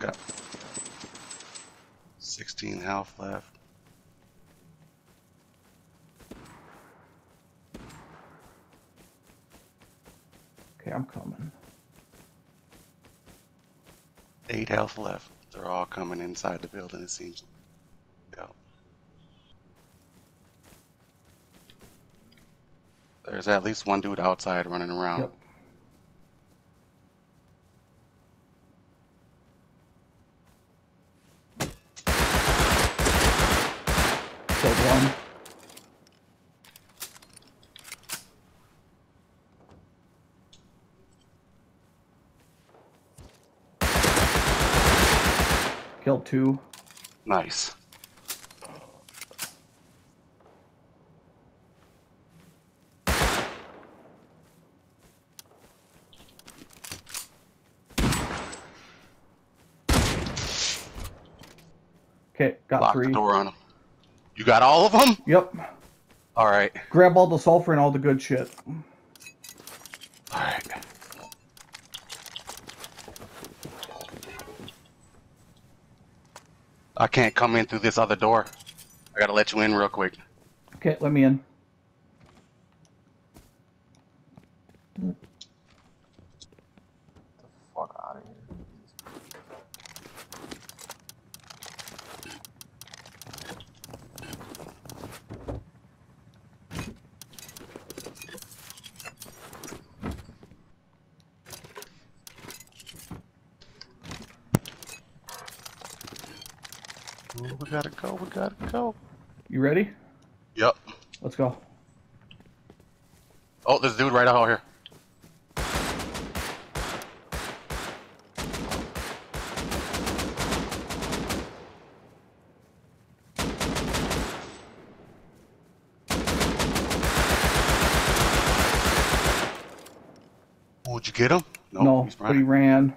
got 16 health left. Okay, I'm coming. Eight health left. They're all coming inside the building, it seems. Yeah. There's at least one dude outside running around. Yep. Killed one. Killed two. Nice. Okay, got Lock three. the door on them. You got all of them? Yep. All right. Grab all the sulfur and all the good shit. All right. I can't come in through this other door. I gotta let you in real quick. Okay, let me in. Ooh, we gotta go. We gotta go. You ready? Yep. Let's go. Oh, there's a dude right out here. Oh, did you get him? No, he's but he ran.